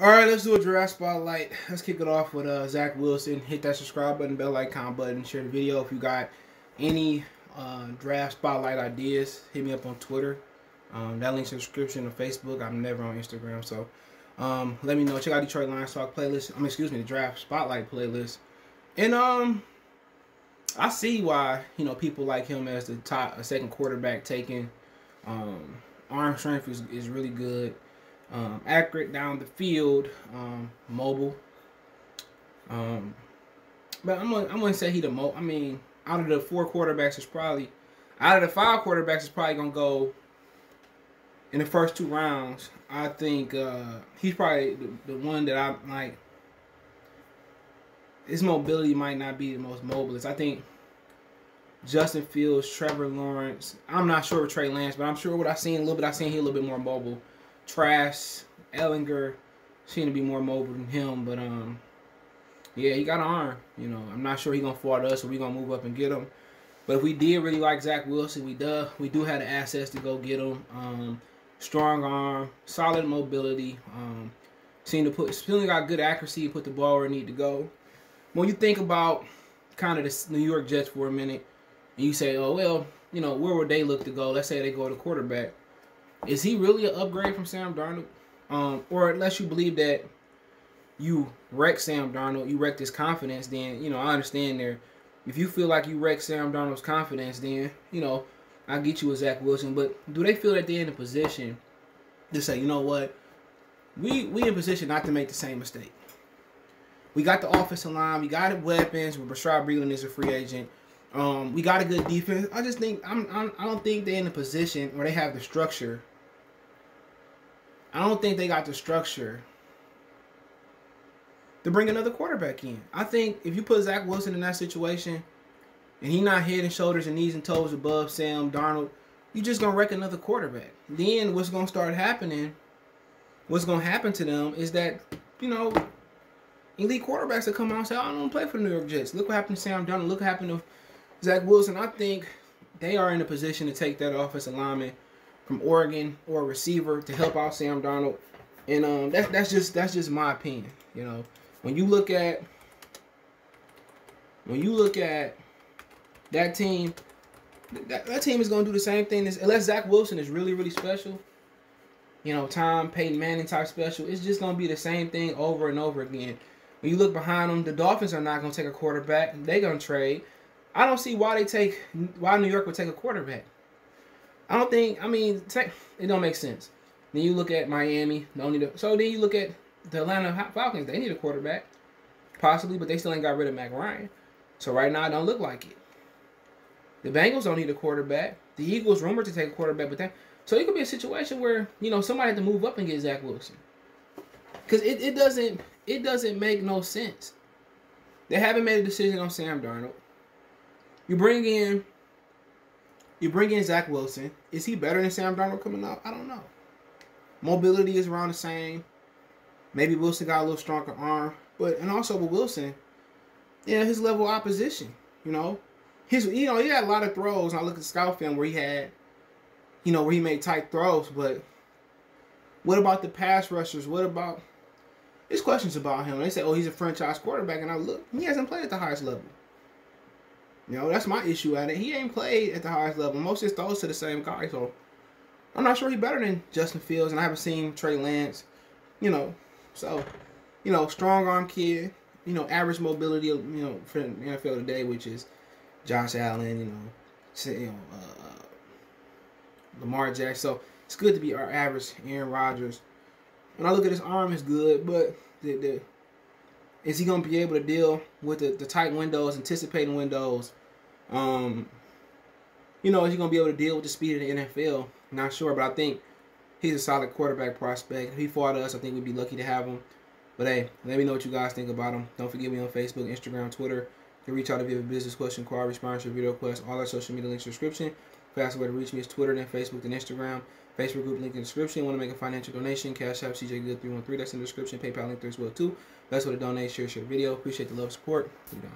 All right, let's do a draft spotlight. Let's kick it off with uh, Zach Wilson. Hit that subscribe button, bell icon button, share the video. If you got any uh, draft spotlight ideas, hit me up on Twitter. Um, that link's in the description of Facebook. I'm never on Instagram, so um, let me know. Check out Detroit Lions Talk playlist. I mean, excuse me, the draft spotlight playlist. And um, I see why you know people like him as the top, a second quarterback taken. Um, arm strength is, is really good um, accurate down the field, um, mobile. Um, but I'm gonna, I'm gonna say he the most. I mean, out of the four quarterbacks, is probably out of the five quarterbacks, is probably gonna go in the first two rounds. I think uh, he's probably the, the one that I like. His mobility might not be the most mobile. I think Justin Fields, Trevor Lawrence. I'm not sure of Trey Lance, but I'm sure what I've seen a little bit. I've seen he a little bit more mobile. Trask, Ehlinger seem to be more mobile than him, but um, yeah, he got an arm. You know, I'm not sure he's gonna fall to us, so we gonna move up and get him. But if we did really like Zach Wilson, we do we do have the assets to go get him. Um, strong arm, solid mobility. Um, seem to put still got good accuracy, put the ball where it need to go. When you think about kind of the New York Jets for a minute, and you say, oh well, you know, where would they look to go? Let's say they go to quarterback. Is he really an upgrade from Sam Darnold? Um, or unless you believe that you wreck Sam Darnold, you wrecked his confidence, then you know I understand there. If you feel like you wrecked Sam Darnold's confidence, then you know I'll get you a Zach Wilson. But do they feel that they're in a position to say, you know what, we we in position not to make the same mistake. We got the offensive line, we got weapons. With Bashaud Breeland is a free agent. Um, we got a good defense. I just think I'm, I'm I don't think they're in a position where they have the structure I don't think they got the structure to bring another quarterback in. I think if you put Zach Wilson in that situation and he not head and shoulders and knees and toes above Sam Darnold, you're just gonna wreck another quarterback. Then what's gonna start happening? What's gonna happen to them is that you know elite quarterbacks that come out and say, oh, "I don't want to play for the New York Jets." Look what happened to Sam Darnold. Look what happened to Zach Wilson. I think they are in a position to take that offensive lineman from Oregon or a receiver to help out Sam Darnold. And um, that's that's just that's just my opinion. You know, when you look at when you look at that team, that, that team is going to do the same thing as unless Zach Wilson is really really special. You know, Tom Peyton Manning type special. It's just going to be the same thing over and over again. When you look behind them, the Dolphins are not going to take a quarterback. They're going to trade. I don't see why they take why New York would take a quarterback. I don't think. I mean, it don't make sense. Then you look at Miami. Don't need so then you look at the Atlanta Falcons. They need a quarterback, possibly, but they still ain't got rid of Matt Ryan. So right now, it don't look like it. The Bengals don't need a quarterback. The Eagles rumored to take a quarterback, but then so it could be a situation where you know somebody had to move up and get Zach Wilson. Because it, it doesn't it doesn't make no sense. They haven't made a decision on Sam Darnold. You bring in you bring in Zach Wilson. Is he better than Sam Darnold coming out? I don't know. Mobility is around the same. Maybe Wilson got a little stronger arm, but and also with Wilson, yeah, his level of opposition. You know, his you know he had a lot of throws. I look at the scout film where he had, you know, where he made tight throws. But what about the pass rushers? What about? There's questions about him. They say, oh, he's a franchise quarterback, and I look, he hasn't played at the highest level. You know, that's my issue at it. He ain't played at the highest level. Most of his throws to the same guy, so I'm not sure he's better than Justin Fields, and I haven't seen Trey Lance. You know, so you know, strong arm kid. You know, average mobility. You know, for the NFL today, which is Josh Allen. You know, you know, uh, Lamar Jackson. So it's good to be our average Aaron Rodgers. When I look at his arm, it's good, but the, the is he going to be able to deal with the, the tight windows, anticipating windows? Um, you know, is he going to be able to deal with the speed of the NFL? Not sure, but I think he's a solid quarterback prospect. If he fought us, I think we'd be lucky to have him. But hey, let me know what you guys think about him. Don't forget me on Facebook, Instagram, Twitter. You can reach out if you have a business question, call, response, or video request. All our social media links in the description. Fastest way to reach me is Twitter, then Facebook, then Instagram. Facebook group link in the description. Want to make a financial donation? Cash App CJ Good 313. That's in the description. PayPal link there as well too. That's way to donate. Share, share video. Appreciate the love, support. We done.